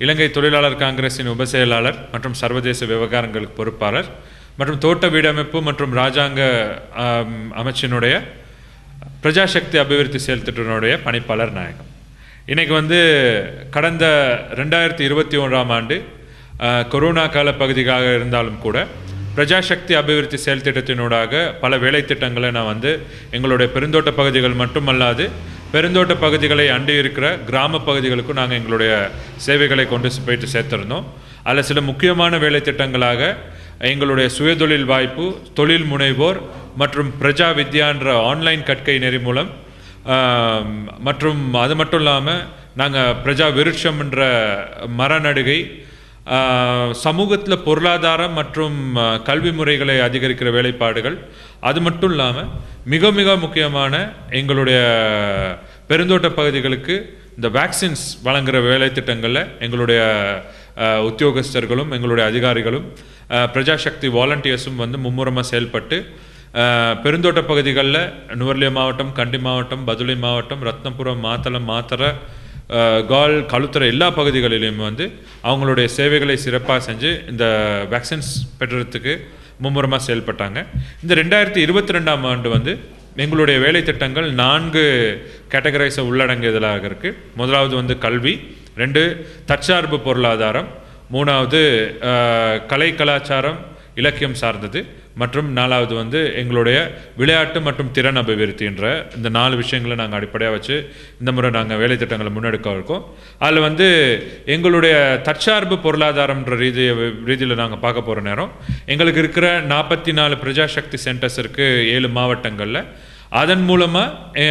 இலங்கை தொழிலாளர் காங்கிரஸின் உபசெயலாளர் மற்றும் சர்வதேச விவகாரங்களுக்கு பொறுப்பாளர் மற்றும் தோட்ட வீடமைப்பு மற்றும் ராஜாங்க அமைச்சினுடைய பிரஜாசக்தி அபிவிருத்தி செயல் திட்டத்தினுடைய பணிப்பாளர் நாயகம். இன்றைக்கு வந்து கடந்த ரெண்டாயிரத்தி இருபத்தி ஒன்றாம் ஆண்டு கொரோனா கால பகுதிக்காக இருந்தாலும் கூட பிரஜாசக்தி அபிவிருத்தி செயல் திட்டத்தினூடாக பல வேலை திட்டங்களை நான் வந்து எங்களுடைய பெருந்தோட்ட பகுதிகள் மட்டுமல்லாது பெருந்தோட்ட பகுதிகளை அண்டி இருக்கிற கிராம பகுதிகளுக்கும் நாங்கள் எங்களுடைய சேவைகளை கொண்டு போயிட்டு சேர்த்துருந்தோம். அதில் சில முக்கியமான வேலை திட்டங்களாக எங்களுடைய சுயதொழில் வாய்ப்பு தொழில் முனைவோர் மற்றும் பிரஜா வித்யான்ற ஆன்லைன் கற்கை நெறி மூலம் மற்றும் அது மட்டும் இல்லாமல் நாங்கள் பிரஜா விருட்சம்ன்ற மரநடுகை சமூகத்தில் பொருளாதாரம் மற்றும் கல்வி முறைகளை அதிகரிக்கிற வேலைப்பாடுகள். அது மட்டும் இல்லாமல் மிக மிக முக்கியமான எங்களுடைய பெருந்தோட்ட பகுதிகளுக்கு இந்த வேக்சின்ஸ் வழங்குகிற வேலை திட்டங்களில் எங்களுடைய உத்தியோகஸ்தர்களும் எங்களுடைய அதிகாரிகளும் பிரஜாசக்தி வாலண்டியர்ஸும் வந்து மும்முரமாக செயல்பட்டு பெருந்தோட்ட பகுதிகளில் நுவர்லிய மாவட்டம் கண்டி மாவட்டம் பதுளை மாவட்டம் ரத்னபுரம் மாத்தளம் மாத்தரை கால் கழுத்துற எல்லா பகுதிகளிலும் வந்து அவங்களுடைய சேவைகளை சிறப்பாக செஞ்சு இந்த வேக்சின்ஸ் பெறுறதுக்கு மும்முரமாக செயல்பட்டாங்க. இந்த ரெண்டாயிரத்தி இருபத்தி ரெண்டாம் ஆண்டு வந்து எங்களுடைய வேலை திட்டங்கள் நான்கு கேட்டகரைஸை உள்ளடங்கியதாக இருக்குது முதலாவது வந்து கல்வி ரெண்டு தற்சார்பு பொருளாதாரம் மூணாவது கலை கலாச்சாரம் இலக்கியம் சார்ந்தது. மற்றும் நாலாவது வந்து எங்களுடைய விளையாட்டு மற்றும் திறன் அபிவிருத்தின்ற இந்த நாலு விஷயங்களை நாங்கள் அடிப்படையாக வச்சு இந்த முறை நாங்கள் வேலை திட்டங்களை முன்னெடுக்க இருக்கோம். அதில் வந்து எங்களுடைய தற்சார்பு பொருளாதாரம்ன்ற ரீதி ரீதியில் நாங்கள் பார்க்க போகிற நேரம் எங்களுக்கு இருக்கிற நாற்பத்தி நாலு பிரஜாசக்தி சென்டர்ஸ் இருக்குது ஏழு மாவட்டங்களில். அதன் மூலமாக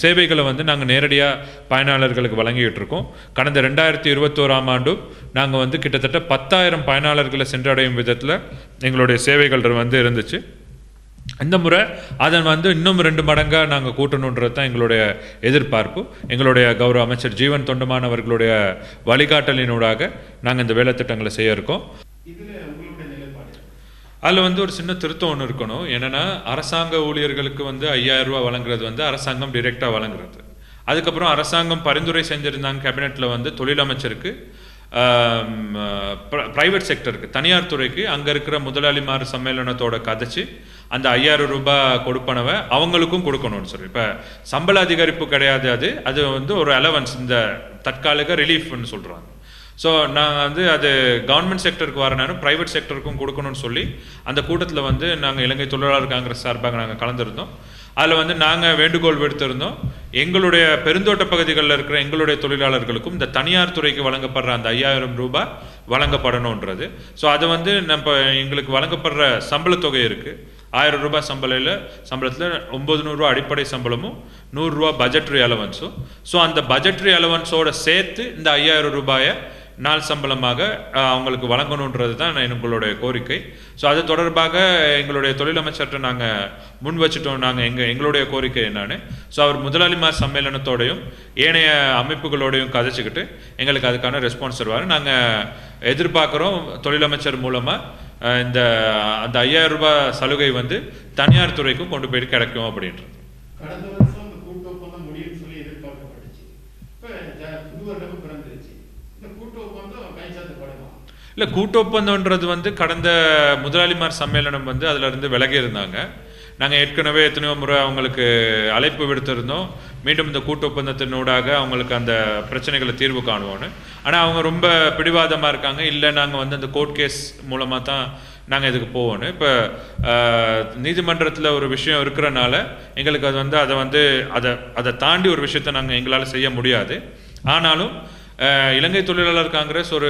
சேவைகளை வந்து நாங்கள் நேரடியாக பயனாளர்களுக்கு வழங்கிட்டு இருக்கோம். கடந்த ரெண்டாயிரத்தி இருபத்தோராம் ஆண்டும் நாங்கள் வந்து கிட்டத்தட்ட பத்தாயிரம் பயனாளர்களை சென்றடையும் விதத்தில் எங்களுடைய சேவைகள் வந்து இருந்துச்சு. இந்த முறை அதன் வந்து இன்னும் ரெண்டு மடங்காக நாங்கள் கூட்டணுன்றது தான் எங்களுடைய எதிர்பார்ப்பு. எங்களுடைய கௌரவ அமைச்சர் ஜீவன் தொண்டமான் அவர்களுடைய வழிகாட்டலினூடாக நாங்கள் இந்த வேலை திட்டங்களை செய்ய இருக்கோம். அதில் வந்து ஒரு சின்ன திருத்தம் ஒன்று இருக்கணும். என்னன்னா அரசாங்க ஊழியர்களுக்கு வந்து ஐயாயிரம் ரூபாய் வழங்குறது வந்து அரசாங்கம் டிரெக்டாக வழங்குறது. அதுக்கப்புறம் அரசாங்கம் பரிந்துரை செஞ்சிருந்தாங்க கேபினெட்டில் வந்து தொழிலமைச்சருக்கு. ப்ரைவேட் செக்டருக்கு தனியார் துறைக்கு அங்கே இருக்கிற முதலாளிமார் சம்மேளனத்தோட கதைச்சு அந்த ஐயாயிரம் ரூபாய் கொடுப்பனவை அவங்களுக்கும் கொடுக்கணும்னு சொல்லி. இப்போ சம்பள அதிகரிப்பு கிடையாது அது அது வந்து ஒரு அலவன்ஸ் இந்த தற்காலிக ரிலீஃப்னு சொல்கிறாங்க ஸோ நாங்கள் வந்து அது கவர்மெண்ட் செக்டருக்கு வர நேரம் ப்ரைவேட் செக்டருக்கும் கொடுக்கணும்னு சொல்லி அந்த கூட்டத்தில் வந்து நாங்கள் இலங்கை தொழிலாளர் காங்கிரஸ் சார்பாக நாங்கள் கலந்துருந்தோம். அதில் வந்து நாங்கள் வேண்டுகோள் விடுத்திருந்தோம். எங்களுடைய பெருந்தோட்ட பகுதிகளில் இருக்கிற எங்களுடைய தொழிலாளர்களுக்கும் இந்த தனியார் துறைக்கு வழங்கப்படுற அந்த ஐயாயிரம் ரூபாய் வழங்கப்படணுன்றது ஸோ அதை வந்து நம்ம எங்களுக்கு வழங்கப்படுற சம்பள தொகை இருக்குது ஆயிரம் ரூபாய் சம்பளையில் சம்பளத்தில் ஒம்பது நூறுரூவா அடிப்படை சம்பளமும் நூறுரூவா பட்ஜெட்ரி அலவன்ஸும் ஸோ அந்த பட்ஜெட்ரி அலவன்ஸோட சேர்த்து இந்த ஐயாயிரம் ரூபாயை நாள் சம்பளமாக அவங்களுக்கு வழங்கணுன்றது தான் எங்களுடைய கோரிக்கை. ஸோ அது தொடர்பாக எங்களுடைய தொழிலமைச்சர்கிட்ட நாங்கள் முன் வச்சுட்டோம். நாங்கள் எங்கள் எங்களுடைய கோரிக்கை என்னன்னு. ஸோ அவர் முதலாளிமார் சம்மேளனத்தோடையும் ஏனைய அமைப்புகளோடையும் கதைச்சிக்கிட்டு எங்களுக்கு அதுக்கான ரெஸ்பான்ஸ் தருவார். நாங்கள் எதிர்பார்க்குறோம் தொழிலமைச்சர் மூலமாக இந்த அந்த ஐயாயிரம் ரூபாய் சலுகை வந்து தனியார் துறைக்கும் கொண்டு போயிட்டு கிடைக்கும் அப்படின்றது. கடந்த வருஷம் கூட்டு ஒப்பந்தம் முடியும்னு சொல்லி எதிர்பார்க்கப்பட்டுச்சு இப்போ புது வருடம் பிறந்துருச்சு இந்த கூட்டு ஒப்பந்தம் கைச்சாத்தப்படுமா இல்லை கூட்டு ஒப்பந்தம்ன்றது வந்து கடந்த முதலாளிமார் சம்மேளனம் வந்து அதுல இருந்து விலகி இருந்தாங்க நாங்கள் ஏற்கனவே எத்தனையோ முறை அவங்களுக்கு அழைப்பு விடுத்திருந்தோம். மீண்டும் இந்த கூட்டு ஒப்பந்தத்தினூடாக அவங்களுக்கு அந்த பிரச்சனைகளை தீர்வு காணுவோன்னு ஆனால் அவங்க ரொம்ப பிடிவாதமாக இருக்காங்க. இல்லை நாங்கள் வந்து அந்த கோர்ட் கேஸ் மூலமாக தான் நாங்கள் இதுக்கு போவோன்னு இப்போ நீதிமன்றத்தில் ஒரு விஷயம் இருக்கிறனால எங்களுக்கு அது வந்து அதை வந்து அதை அதை தாண்டி ஒரு விஷயத்தை நாங்கள் எங்களால் செய்ய முடியாது. ஆனாலும் இலங்கை தொழிலாளர் காங்கிரஸ் ஒரு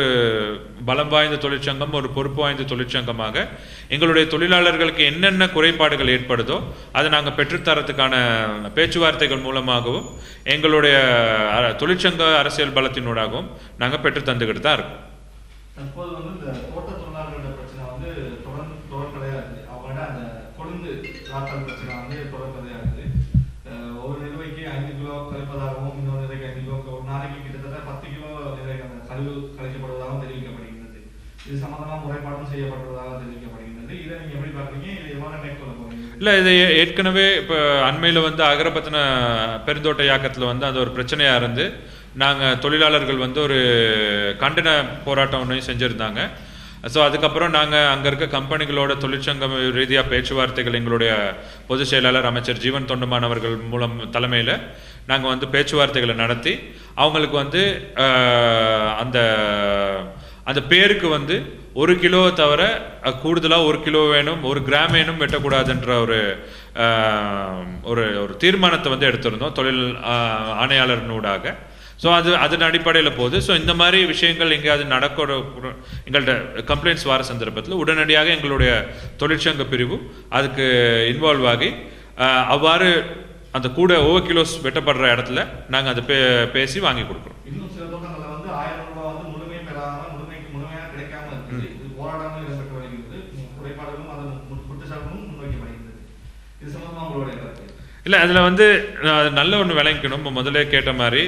பலம் வாய்ந்த தொழிற்சங்கம் ஒரு பொறுப்பு வாய்ந்த தொழிற்சங்கமாக. எங்களுடைய தொழிலாளர்களுக்கு என்னென்ன குறைபாடுகள் ஏற்படுதோ அதை நாங்கள் பெற்றுத்தரத்துக்கான பேச்சுவார்த்தைகள் மூலமாகவும் எங்களுடைய தொழிற்சங்க அரசியல் பலத்தினூடாகவும் நாங்கள் பெற்று தந்துக்கிட்டு தான் இருக்கோம். தற்போது வந்து இந்த தோட்ட தொழிலாளர்களோட பிரச்சனை வந்து தொடர்ந்து தொடர்கதையா இருக்குது அவங்க அந்த கொழுந்து நாட்கள் பிரச்சனை வந்து தொடர்கதையா இருக்குது அஹ் ஒரு நிலுவைக்கு ஐந்து கிலோ கழிப்பதாகவும் இன்னொரு நிலைக்கு ஐந்து கிலோ ஒரு நாளைக்கு கிட்டத்தட்ட பத்து கிலோ நிலைக்கு அந்த கழிவு கழிக்கப்படுவதாகவும் தெரிவிக்கப்படுகின்றது இது சம்பந்தமா முறைப்பாடும் தெரிவிக்கப்படுகின்றது. இதை நீங்க எப்படி பார்க்குறீங்க? இதை எவ்வாறு மேற்கொள்ள போறீங்க இல்லை இது ஏற்கனவே இப்போ அண்மையில் வந்து அகரபத்தின பெருந்தோட்ட இயக்கத்தில் வந்து அது ஒரு பிரச்சனையாக இருந்து நாங்கள் தொழிலாளர்கள் வந்து ஒரு கண்டன போராட்டம் ஒன்றையும் செஞ்சுருந்தாங்க. ஸோ அதுக்கப்புறம் நாங்கள் அங்கே இருக்க கம்பெனிகளோட தொழிற்சங்கம் ரீதியாக பேச்சுவார்த்தைகள் எங்களுடைய பொதுச் செயலாளர் அமைச்சர் ஜீவன் தொண்டமான் அவர்கள் மூலம் தலைமையில் நாங்கள் வந்து பேச்சுவார்த்தைகளை நடத்தி அவங்களுக்கு வந்து அந்த அந்த பேருக்கு வந்து ஒரு கிலோ தவிர கூடுதலாக ஒரு கிலோ வேணும் ஒரு கிராம் வேணும் வெட்டக்கூடாதுன்ற ஒரு ஒரு ஒரு தீர்மானத்தை வந்து எடுத்திருந்தோம் தொழில் ஆணையாளர் ஆணையாளர்னூடாக. ஸோ அது அதன் அடிப்படையில் போகுது. ஸோ இந்த மாதிரி விஷயங்கள் எங்கேயாவது நடக்கிற எங்கள்கிட்ட கம்ப்ளைண்ட்ஸ் வர சந்தர்ப்பத்தில் உடனடியாக எங்களுடைய தொழிற்சங்க பிரிவு அதுக்கு இன்வால்வ் ஆகி அவ்வாறு அந்த கூட ஓவர் கிலோஸ் வெட்டப்படுற இடத்துல நாங்கள் அதை பே பேசி வாங்கி கொடுக்குறோம் இன்னும் சில தோட்டங்கள்ல வந்து ஆயிரம் ரூபாய் வந்து முழுமை பெறாம முழுமைக்கு முழுமையாக கிடைக்காம இருக்குது இது போராடாமல் இடம்பெற்று வருகிறது குறைபாடுகளும் அது மு- குற்றச்சாட்டுகளும் முன்வைக்கப்படுகிறது இது சம்பந்தமா உங்களுடைய கருத்து இல்லை அதில் வந்து நான் அது நல்ல ஒன்று விளங்கிக்கணும். இப்போ முதலே கேட்ட மாதிரி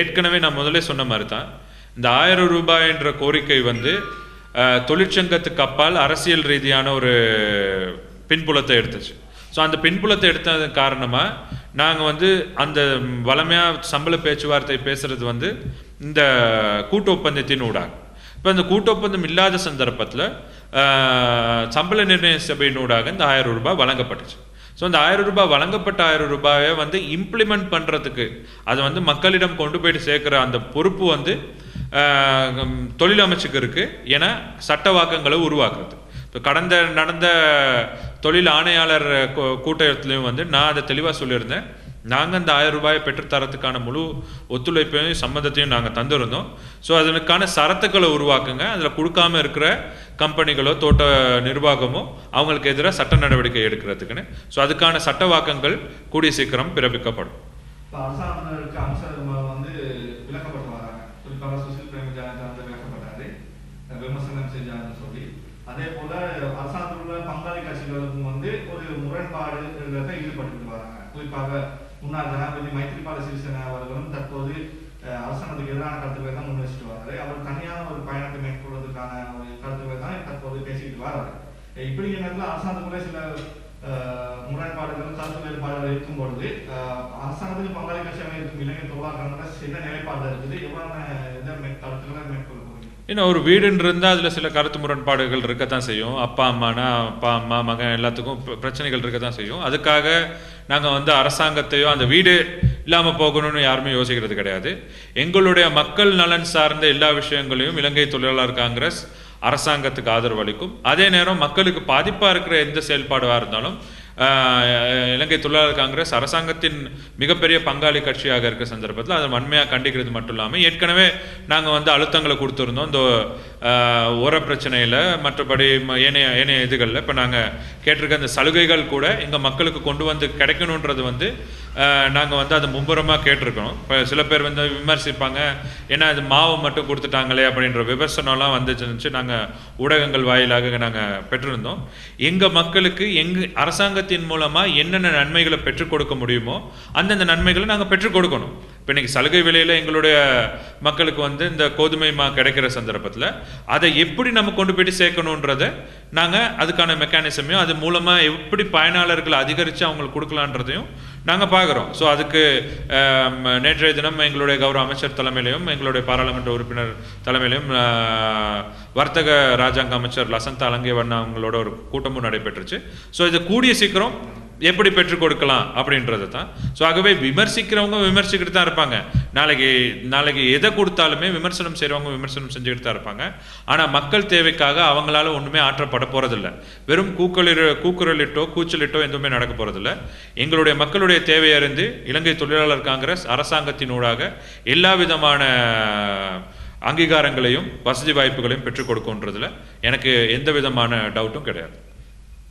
ஏற்கனவே நான் முதலே சொன்ன மாதிரி தான் இந்த ஆயிரம் ரூபாய்ன்ற கோரிக்கை வந்து தொழிற்சங்கத்துக்கு அப்பால் அரசியல் ரீதியான ஒரு பின்புலத்தை எடுத்துச்சு. ஸோ அந்த பின்புலத்தை எடுத்தது காரணமாக நாங்கள் வந்து அந்த வளமையாக சம்பள பேச்சுவார்த்தை பேசுகிறது வந்து இந்த கூட்டு ஒப்பந்தத்தின் ஊடாக. இப்போ இந்த கூட்டு ஒப்பந்தம் இல்லாத சந்தர்ப்பத்தில் சம்பள நிர்ணய சபையினூடாக இந்த ஆயிரம் ரூபாய் வழங்கப்பட்டுச்சு. ஸோ அந்த ஆயிரம் ரூபாய் வழங்கப்பட்ட ஆயிரம் ரூபாயை வந்து இம்ப்ளிமெண்ட் பண்ணுறதுக்கு அதை வந்து மக்களிடம் கொண்டு போயிட்டு சேர்க்குற அந்த பொறுப்பு வந்து தொழிலமைச்சுக்கு இருக்குது தொழில் அமைச்சுக்கு இருக்கு. ஏன்னா சட்டவாக்கங்களை உருவாக்குறது. இப்போ கடந்த நடந்த தொழில் ஆணையாளர் கூட்டத்திலையும் வந்து நான் அதை தெளிவாக சொல்லியிருந்தேன். நாங்கள் அந்த ஆயிரம் ரூபாயை பெற்றுத்தரத்துக்கான முழு ஒத்துழைப்பையும் சம்மந்தத்தையும் நாங்கள் தந்திருந்தோம். ஸோ அதனுக்கான சரத்துக்களை உருவாக்குங்க. அதில் கொடுக்காம இருக்கிற கம்பெனிகளோ தோட்ட நிர்வாகமோ அவங்களுக்கு எதிராக சட்ட நடவடிக்கை எடுக்கிறதுக்குன்னு. ஸோ அதுக்கான சட்டவாக்கங்கள் கூடிய சீக்கிரம் பிறப்பிக்கப்படும். விமர்சனம் செஞ்சாங்கன்னு சொல்லி. அதே போல அரசாங்கத்தில் உள்ள பங்காளி கட்சிகளுக்கும் வந்து ஒரு முரண்பாடு ஈடுபட்டு வராங்க குறிப்பாக முன்னாள் ஜனாதிபதி மைத்ரிபால சிறிசேனா அவர்களும் தற்போது அரசாங்கத்துக்கு எதிரான கருத்துக்களை தான் முன் வர்றாரு அவர் தனியான ஒரு பயணத்தை மேற்கொள்வதற்கான ஒரு கருத்துக்களை தான் தற்போது பேசிக்கிட்டு வர்றாரு இப்படி நேரத்தில் அரசாங்கத்துக்குள்ளே சில முரண்பாடுகள் கருத்து வேறுபாடுகள் இருக்கும் பொழுது அரசாங்கத்துக்கு பங்காளி கட்சியாக இருக்கும் இளைஞர் தொழிலாளர்கள் என்ன நிலைப்பாடு இருக்குது. எவ்வாறான இதை கருத்துக்களை மேற்கொள்ள ஏன்னா ஒரு வீடுன்னு இருந்தால் அதில் சில கருத்து முரண்பாடுகள் இருக்கத்தான் செய்யும். அப்பா அம்மானா அப்பா அம்மா மகன் எல்லாத்துக்கும் பிரச்சனைகள் இருக்க தான் செய்யும். அதுக்காக நாங்கள் வந்து அரசாங்கத்தையோ அந்த வீடு இல்லாமல் போகணும்னு யாருமே யோசிக்கிறது கிடையாது. எங்களுடைய மக்கள் நலன் சார்ந்த எல்லா விஷயங்களையும் இலங்கை தொழிலாளர் காங்கிரஸ் அரசாங்கத்துக்கு ஆதரவு அளிக்கும். அதே நேரம் மக்களுக்கு பாதிப்பாக இருக்கிற எந்த செயல்பாடாக இருந்தாலும் இலங்கை தொழிலாளர் காங்கிரஸ் அரசாங்கத்தின் மிகப்பெரிய பங்காளி கட்சியாக இருக்கிற சந்தர்ப்பத்தில் அதை வன்மையாக கண்டிக்கிறது மட்டும் இல்லாமல் ஏற்கனவே நாங்கள் வந்து அழுத்தங்களை கொடுத்துருந்தோம். இந்த உர பிரச்சனையில் மற்றபடி ம- ஏனைய ஏனைய இதுகளில் இப்போ நாங்கள் கேட்டிருக்க அந்த சலுகைகள் கூட எங்கள் மக்களுக்கு கொண்டு வந்து கிடைக்கணுன்றது வந்து நாங்கள் வந்து அதை மும்புறமாக கேட்டிருக்கோம். இப்போ சில பேர் வந்து விமர்சிப்பாங்க ஏன்னா அது மாவு மட்டும் கொடுத்துட்டாங்களே அப்படின்ற விமர்சனம்லாம் வந்துச்சு நாங்கள் ஊடகங்கள் வாயிலாக நாங்கள் பெற்றிருந்தோம். எங்கள் மக்களுக்கு எங்கள் அரசாங்கத்தின் மூலமாக என்னென்ன நன்மைகளை பெற்றுக் கொடுக்க முடியுமோ அந்தந்த நன்மைகளை நாங்கள் பெற்றுக் கொடுக்கணும். இப்போ இன்னைக்கு சலுகை விலையில் எங்களுடைய மக்களுக்கு வந்து இந்த கோதுமை மா கிடைக்கிற சந்தர்ப்பத்தில் அதை எப்படி நம்ம கொண்டு போயிட்டு சேர்க்கணுன்றதை நாங்கள் அதுக்கான மெக்கானிசமையும் அது மூலமாக எப்படி பயனாளர்களை அதிகரித்து அவங்களுக்கு கொடுக்கலான்றதையும் நாங்கள் பார்க்குறோம். ஸோ அதுக்கு நேற்றைய தினம் எங்களுடைய கௌரவ அமைச்சர் தலைமையிலையும் எங்களுடைய பாராளுமன்ற உறுப்பினர் தலைமையிலையும் வர்த்தக ராஜாங்க அமைச்சர் லசந்த அலங்கேவண்ணா அவங்களோட ஒரு கூட்டமும் நடைபெற்றுச்சு. ஸோ இது கூடிய சீக்கிரம் எப்படி பெற்றுக் கொடுக்கலாம் அப்படின்றது தான். ஸோ ஆகவே விமர்சிக்கிறவங்க விமர்சிக்கிட்டு தான் இருப்பாங்க. நாளைக்கு நாளைக்கு எதை கொடுத்தாலுமே விமர்சனம் செய்கிறவங்க விமர்சனம் செஞ்சுக்கிட்டு தான் இருப்பாங்க. ஆனால் மக்கள் தேவைக்காக அவங்களால ஒன்றுமே ஆற்றப்பட போகிறதில்ல வெறும் கூக்குரல் கூக்குரலிட்டோ கூச்சலிட்டோ எதுவுமே நடக்க போகிறதில்ல எங்களுடைய மக்களுடைய தேவை அறிந்து இலங்கை தொழிலாளர் காங்கிரஸ் அரசாங்கத்தினூடாக எல்லா விதமான அங்கீகாரங்களையும் வசதி வாய்ப்புகளையும் பெற்றுக் கொடுக்கும்ன்றதுல எனக்கு எந்த விதமான டவுட்டும் கிடையாது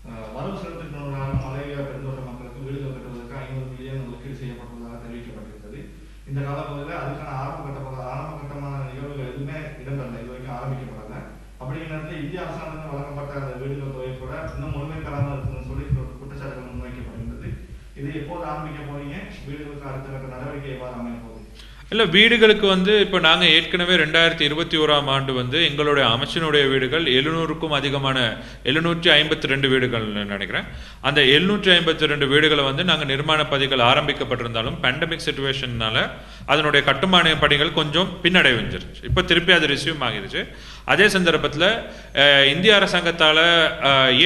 அஹ் வரவு செலுத்தினரான மலையக பெருந்தோட்ட மக்களுக்கு வீடுகள் கட்டுவதற்கு ஐநூறு மில்லியன் ஒதுக்கீடு செய்யப்பட்டுள்ளதாக தெரிவிக்கப்பட்டிருக்கிறது இந்த காலப்பகுதியில் அதுக்கான ஆரம்ப கட்ட ஆரம்ப கட்டமான நிகழ்வுகள் எதுவுமே இடம்பெறல இது வரைக்கும் ஆரம்பிக்கப்படல அப்படிங்கிற நேரத்தில் இந்திய அரசாங்கத்தில் வழங்கப்பட்ட அந்த வீடுகள் தொகை கூட இன்னும் முழுமை பெறாமல் இருக்குன்னு சொல்லி கு- குற்றச்சாட்டுகள் முன்வைக்கப்படுகின்றது இது எப்போது ஆரம்பிக்க போறீங்க? வீடுகளுக்கு அடுத்த கட்ட நடவடிக்கை எவ்வாறு அமைய போகுது இல்லை வீடுகளுக்கு வந்து இப்போ நாங்கள் ஏற்கனவே ரெண்டாயிரத்தி இருபத்தி ஓராம் ஆண்டு வந்து எங்களுடைய அமைச்சனுடைய வீடுகள் எழுநூறுக்கும் அதிகமான எழுநூற்றி ஐம்பத்தி ரெண்டு வீடுகள் நினைக்கிறேன். அந்த எழுநூற்றி ஐம்பத்தி ரெண்டு வீடுகளை வந்து நாங்கள் நிர்மாண பணிகள் ஆரம்பிக்கப்பட்டிருந்தாலும் பேண்டமிக் சுச்சுவேஷன்னால அதனுடைய கட்டுமான பணிகள் கொஞ்சம் பின்னடைவிஞ்சிருச்சு. இப்போ திருப்பி அது ரிசீவ் ஆகிருச்சு. அதே சந்தர்ப்பத்தில் இந்திய அரசாங்கத்தால்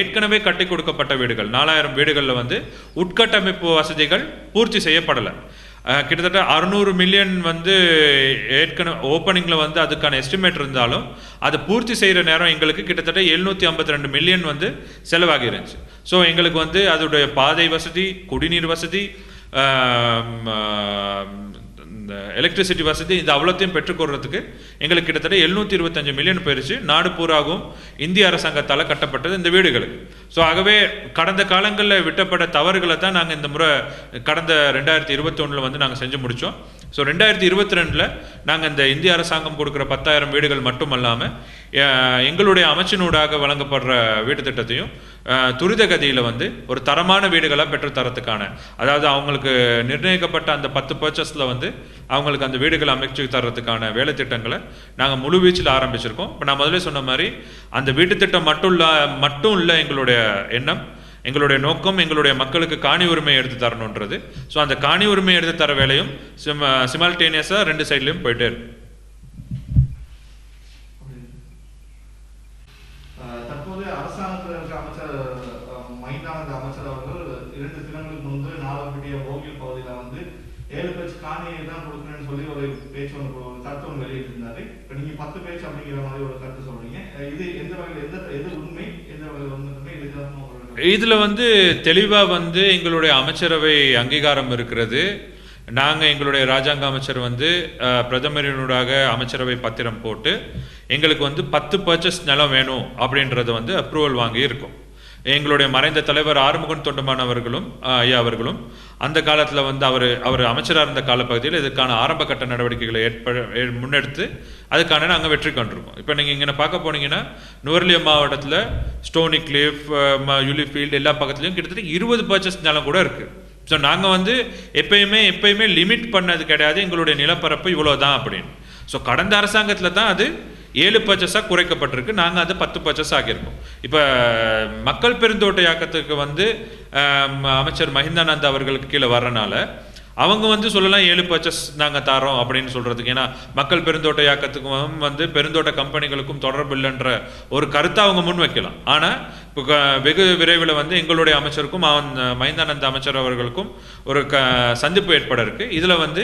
ஏற்கனவே கட்டி கொடுக்கப்பட்ட வீடுகள் நாலாயிரம் வீடுகளில் வந்து உட்கட்டமைப்பு வசதிகள் பூர்த்தி செய்யப்படலை. கிட்டத்தட்ட அறுநூறு மில்லியன் வந்து ஏற்கனவே ஓப்பனிங்கில் வந்து அதுக்கான எஸ்டிமேட் இருந்தாலும் அதை பூர்த்தி செய்கிற நேரம் எங்களுக்கு கிட்டத்தட்ட எழுநூற்றி ஐம்பத்தி ரெண்டு மில்லியன் வந்து செலவாகி இருந்துச்சு. ஸோ எங்களுக்கு வந்து அதோடைய பாதை வசதி குடிநீர் வசதி இந்த எலக்ட்ரிசிட்டி வசதி இது அவ்வளோத்தையும் பெற்றுக்கொள்றதுக்கு எங்களுக்கு கிட்டத்தட்ட எழுநூற்றி இருபத்தஞ்சு மில்லியன் போயிடுச்சு நாடு பூராகவும் இந்திய அரசாங்கத்தால் கட்டப்பட்டது இந்த வீடுகளுக்கு. ஸோ ஆகவே கடந்த காலங்களில் விட்டப்பட்ட தவறுகளை தான் நாங்கள் இந்த முறை கடந்த ரெண்டாயிரத்தி இருபத்தி ஒன்றில் வந்து நாங்கள் செஞ்சு முடித்தோம் ஸோ ரெண்டாயிரத்தி இருபத்தி ரெண்டில் நாங்கள் இந்த இந்திய அரசாங்கம் கொடுக்குற பத்தாயிரம் வீடுகள் மட்டுமல்லாமல் எங்களுடைய அமைச்சினூடாக வழங்கப்படுற வீட்டு திட்டத்தையும் துரித கதியில் வந்து ஒரு தரமான வீடுகளாக பெற்றுத்தரத்துக்கான அதாவது அவங்களுக்கு நிர்ணயிக்கப்பட்ட அந்த பத்து பர்ச்சஸில் வந்து அவங்களுக்கு அந்த வீடுகள் அமைச்சு தர்றதுக்கான வேலை திட்டங்களை நாங்கள் முழு வீச்சில் ஆரம்பிச்சிருக்கோம். இப்போ நான் முதல்ல சொன்ன மாதிரி அந்த வீட்டு திட்டம் மட்டும் இல்லை மட்டும் இல்லை எங்களுடைய எண்ணம் எங்களுடைய நோக்கம் எங்களுடைய மக்களுக்கு காணி உரிமை எடுத்து தரணுன்றது. ஸோ அந்த காணி உரிமையை எடுத்து தர வேலையும் சிம சிமால்டேனியஸாக ரெண்டு சைட்லையும் போயிட்டே இருக்கு. அஹ் தற்போது அரசாங்கத்தில் இருக்க அமைச்சர் அஹ், மைதானந்த அமைச்சர் அவர்கள் இரண்டு தினங்களுக்கு முன்பு நாகப்பட்டிய ஓகில் பகுதியில் வந்து ஏழு பேச்சு காணியை தான் கொடுக்கணும்னு சொல்லி ஒரு பேச்சு ஒன்று ஒரு கருத்து ஒன்று வெளியிட்டிருந்தாரு. இப்போ நீங்கள் பத்து பேச்சு அப்படிங்கிற மாதிரி ஒரு கருத்து சொல்றீங்க. இது எந்த வகையில் எந்த எது உண்மை? எந்த வகையில் உண்மை இதுதான் உங்களோட இதில் வந்து தெளிவாக வந்து எங்களுடைய அமைச்சரவை அங்கீகாரம் இருக்கிறது. நாங்கள் எங்களுடைய ராஜாங்க அமைச்சர் வந்து பிரதமரினூடாக அமைச்சரவை பத்திரம் போட்டு எங்களுக்கு வந்து பத்து பர்ச்சஸ் நிலம் வேணும் அப்படின்றத வந்து அப்ரூவல் வாங்கி இருக்கோம். எங்களுடைய மறைந்த தலைவர் ஆறுமுகன் தொண்டமான் அவர்களும் ஐயா அவர்களும் அந்த காலத்தில் வந்து அவர் அவர் அமைச்சராக இருந்த காலப்பகுதியில் இதுக்கான ஆரம்ப கட்ட நடவடிக்கைகளை ஏற்ப முன்னெடுத்து அதுக்கான நாங்கள் வெற்றி கண்டிருக்கோம். இப்போ நீங்கள் இங்கே பார்க்க போனீங்கன்னா நுவர்லியம் மாவட்டத்தில் ஸ்டோனி கிளிஃப் யூலிஃபீல்டு எல்லா பக்கத்துலையும் கிட்டத்தட்ட இருபது பர்ச்சஸ் நிலம் கூட இருக்குது ஸோ நாங்கள் வந்து எப்பயுமே எப்பயுமே லிமிட் பண்ணது கிடையாது எங்களுடைய நிலப்பரப்பு இவ்வளோ தான் அப்படின்னு. ஸோ கடந்த அரசாங்கத்தில் தான் அது ஏழு பர்ச்சஸாக குறைக்கப்பட்டிருக்கு. நாங்கள் அதை பத்து பர்ச்சஸ் ஆகியிருக்கோம் இப்போ மக்கள் பெருந்தோட்ட இயக்கத்துக்கு வந்து அமைச்சர் மஹிந்தானந்த் அவர்களுக்கு கீழே வர்றனால அவங்க வந்து சொல்லலாம் ஏழு பர்ச்சஸ் நாங்கள் தரோம் அப்படின்னு சொல்கிறதுக்கு ஏன்னா மக்கள் பெருந்தோட்ட இயக்கத்துக்கும் வந்து பெருந்தோட்ட கம்பெனிகளுக்கும் தொடர்பு இல்லைன்ற ஒரு கருத்தை அவங்க முன் வைக்கலாம். ஆனால் இப்போ வெகு விரைவில் வந்து எங்களுடைய அமைச்சருக்கும் அவன் மைந்தானந்த அமைச்சர் அவர்களுக்கும் ஒரு க சந்திப்பு ஏற்பட இருக்கு. இதில் வந்து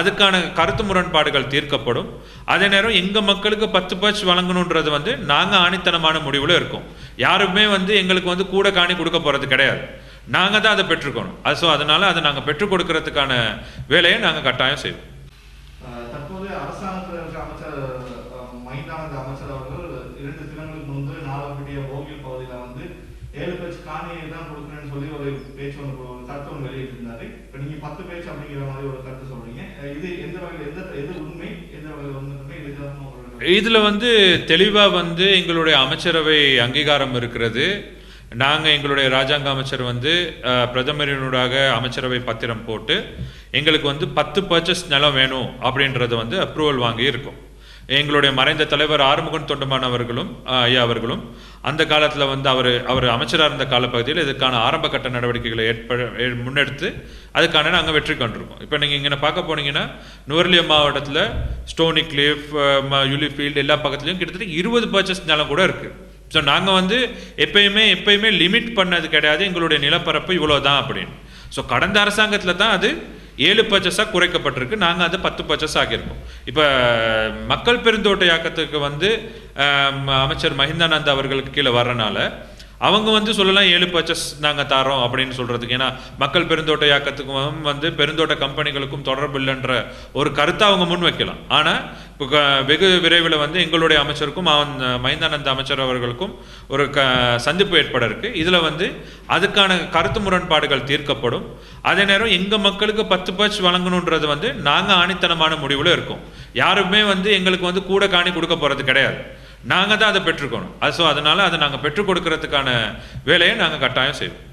அதுக்கான கருத்து முரண்பாடுகள் தீர்க்கப்படும். அதே நேரம் எங்கள் மக்களுக்கு பத்து பர்ச் வழங்கணுன்றது வந்து நாங்கள் ஆணித்தனமான முடிவில் இருக்கோம். யாருமே வந்து எங்களுக்கு வந்து கூட காணி கொடுக்க போகிறது கிடையாது. நாங்கள் தான் அதை பெற்றுக்கணும். அது ஸோ அதனால அதை நாங்கள் பெற்றுக் கொடுக்கறதுக்கான வேலையை நாங்கள் கட்டாயம் செய்வோம். தற்போது அரசாங்கத்தில் அமைச்சர் மைதானந்த அமைச்சர் அவர்கள் இரண்டு தினங்களுக்கு முன்பு நாகப்பட்டிய ஓகில் பகுதியில் வந்து ஏழு பேச்சு காணியை தான் கொடுக்கணும்னு சொல்லி ஒரு பேச்சு ஒன்று ஒரு கருத்து ஒன்று வெளியிட்டிருந்தாரு. இப்போ நீங்கள் பத்து பேச்சு அப்படிங்கிற மாதிரி ஒரு கருத்து சொல்றீங்க. அஹ் இது எந்த வகையில் எந்த எது உண்மை? எந்த வகையில் உண்மை இதுதான் உங்களோட இதில் வந்து தெளிவாக வந்து எங்களுடைய அமைச்சரவை அங்கீகாரம் இருக்கிறது. நாங்கள் எங்களுடைய ராஜாங்க அமைச்சர் வந்து பிரதமரினூடாக அமைச்சரவை பத்திரம் போட்டு எங்களுக்கு வந்து பத்து பர்ச்சஸ் நிலம் வேணும் அப்படின்றத வந்து அப்ரூவல் வாங்கி இருக்கோம். எங்களுடைய மறைந்த தலைவர் ஆறுமுகன் தொண்டமான் அவர்களும் ஐயா அவர்களும் அந்த காலத்தில் வந்து அவர் அவர் அமைச்சராக இருந்த காலப்பகுதியில் இதுக்கான ஆரம்ப கட்ட நடவடிக்கைகளை ஏற்ப முன்னெடுத்து அதுக்கான நாங்கள் வெற்றி கண்டிருக்கோம். இப்போ நீங்கள் இங்கே பார்க்க போனீங்கன்னா நுவர்லியம் மாவட்டத்தில் ஸ்டோனி கிளிஃப் யூலி ஃபீல்டு எல்லா பக்கத்துலையும் கிட்டத்தட்ட இருபது பர்ச்சஸ் நிலம் கூட இருக்குது ஸோ நாங்கள் வந்து எப்பயுமே எப்பயுமே லிமிட் பண்ணது கிடையாது. எங்களுடைய நிலப்பரப்பு இவ்வளோ தான் அப்படின்னு. ஸோ கடந்த அரசாங்கத்தில் தான் அது ஏழு பர்ச்சஸாக குறைக்கப்பட்டிருக்கு. நாங்கள் அது பத்து பர்ச்சஸ் ஆகியிருக்கோம் இப்போ மக்கள் பெருந்தோட்ட இயக்கத்துக்கு வந்து அமைச்சர் மஹிந்தானந்த் அவர்களுக்கு கீழே வர்றனால அவங்க வந்து சொல்லலாம் ஏழு பர்ச்சஸ் நாங்கள் தரோம் அப்படின்னு சொல்கிறதுக்கு ஏன்னா மக்கள் பெருந்தோட்ட இயக்கத்துக்கும் வந்து பெருந்தோட்ட கம்பெனிகளுக்கும் தொடர்பு இல்லைன்ற ஒரு கருத்தை அவங்க முன் வைக்கலாம். ஆனால் இப்போ வெகு விரைவில் வந்து எங்களுடைய அமைச்சருக்கும் மைந்தானந்த அமைச்சர் அவர்களுக்கும் ஒரு க சந்திப்பு ஏற்பட இருக்குது இதில் வந்து அதுக்கான கருத்து முரண்பாடுகள் தீர்க்கப்படும். அதே நேரம் எங்கள் மக்களுக்கு பத்து பர்ச் வழங்கணுன்றது வந்து நாங்கள் ஆணித்தனமான முடிவில் இருக்கோம். யாருமே வந்து எங்களுக்கு வந்து கூட காணி கொடுக்க போகிறது கிடையாது. நாங்கள் தான் அதை பெற்றுக்கணும். அது ஸோ அதனால் அதை நாங்கள் பெற்றுக் கொடுக்கறதுக்கான வேலையை நாங்கள் கட்டாயம் செய்வோம்.